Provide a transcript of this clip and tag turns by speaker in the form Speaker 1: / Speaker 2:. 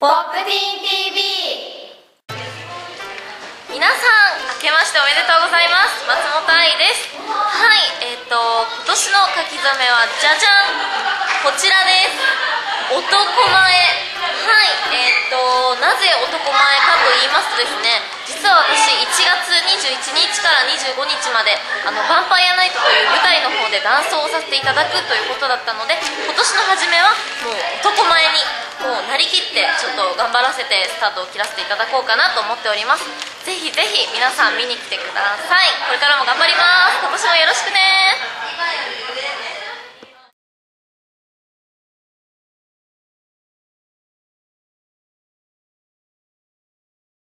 Speaker 1: ポップティーン TV
Speaker 2: 皆さん明けましておめでとうございます。松本愛です。はいえっ、と今年の書き初めはじゃじゃん。こちらです。男前。はいえっ、となぜ男前かと言いますとですね実は私1月21日から25日まであのヴァンパイアナイトという舞台の方でダンスをさせていただくということだったので今年の初めはもう男ってちょっと頑張らせてスタートを切らせていただこうかなと思っております。ぜひぜひ皆さん見に来てください。これからも頑張ります。